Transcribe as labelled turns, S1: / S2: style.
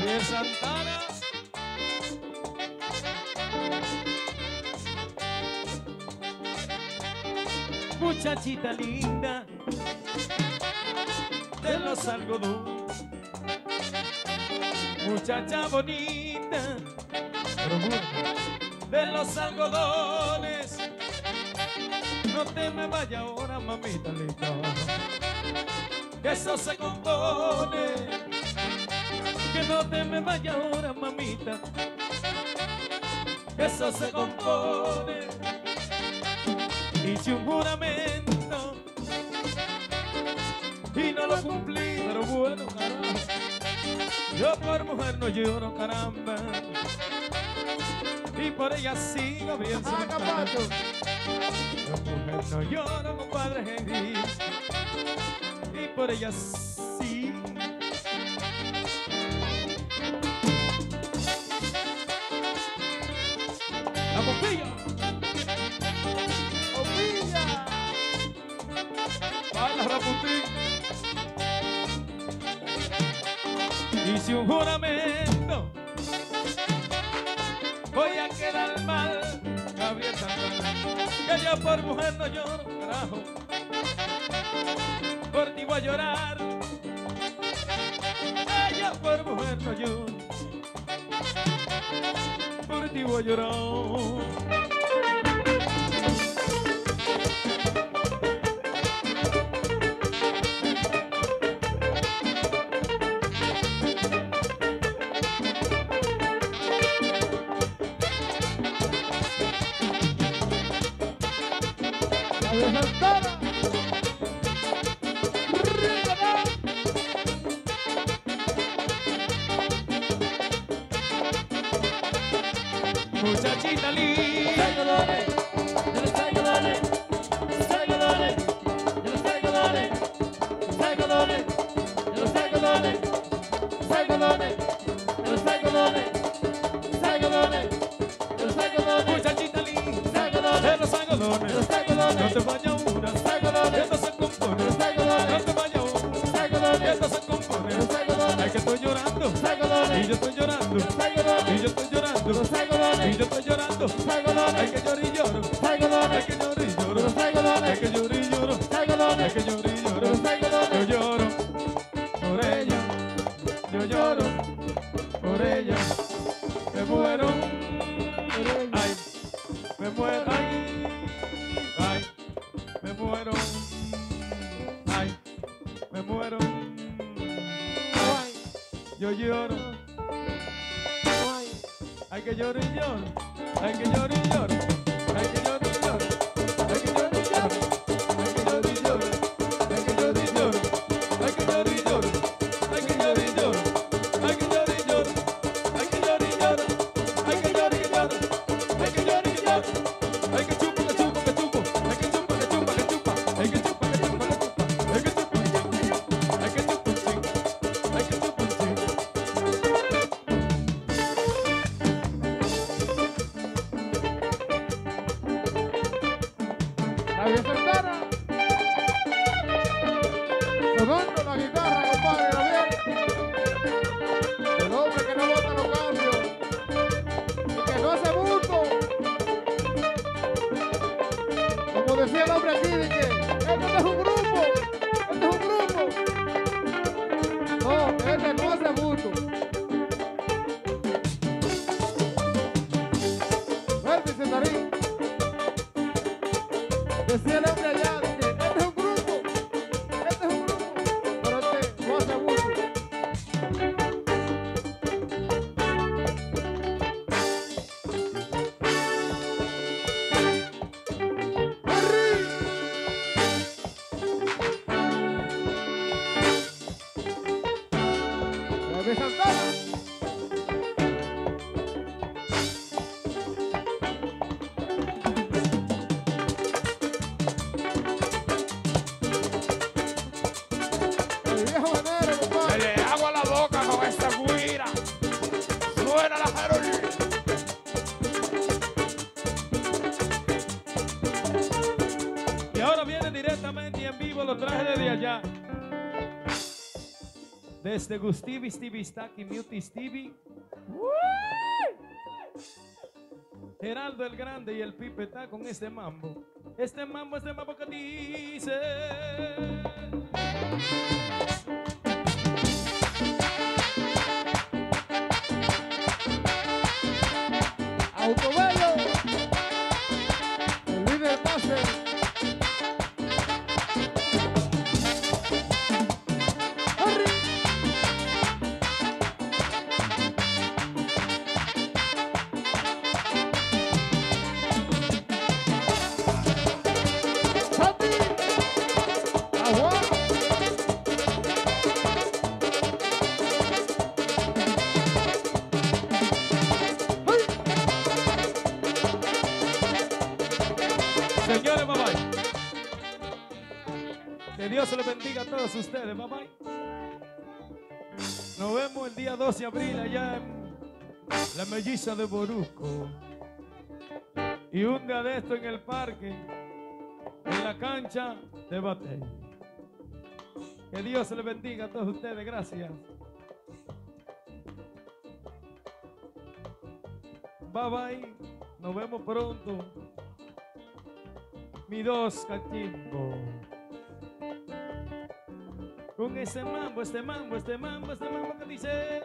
S1: Javier Santana. Muchachita linda de los algodones. Muchacha bonita de los algodones. No te me vayas ahora, mamita linda. Que eso se compone. Que no te me vayas ahora, mamita. Eso se compone. Hice un juramento y no lo cumplí, pero bueno, caramba. Yo por mujer no lloro, caramba. Y por ella sigo bien
S2: capacho.
S1: Yo mujer no lloro, compadre. Y por ella Hice un juramento. Voy a quedar mal, Gabriel Santana. Que yo por mujer no lloro, carajo. Por ti voy a llorar. antiguo
S2: llorón. La
S1: Y yo estoy llorando. Y yo estoy llorando. Y yo estoy llorando.
S2: Los algodones.
S1: Ay, que y lloro. Que y lloro. Que y lloro. Que y lloro. Yo lloro por ella. Yo lloro ella. Me muero. Ay, me muero. Ay, ay, me muero. Ay, me muero. Ay, yo lloro. Ay, que y lloro. Hay que llorar y llorar, hay que llorar. Traje desde allá. Desde Gustivi, Stevie Staki, Muti Stevie. Geraldo el Grande y el Pipe está con este mambo. Este mambo, este mambo que dice.
S2: Autobelo.
S1: Dios se los bendiga a todos ustedes, bye bye. Nos vemos el día 12 de abril allá en la melliza de Boruco. Y un día de esto en el parque, en la cancha de Batey. Que Dios se les bendiga a todos ustedes, gracias. Bye bye, nos vemos pronto mi dos cachimbo con este mambo, este mambo, este mambo, este mambo que dice.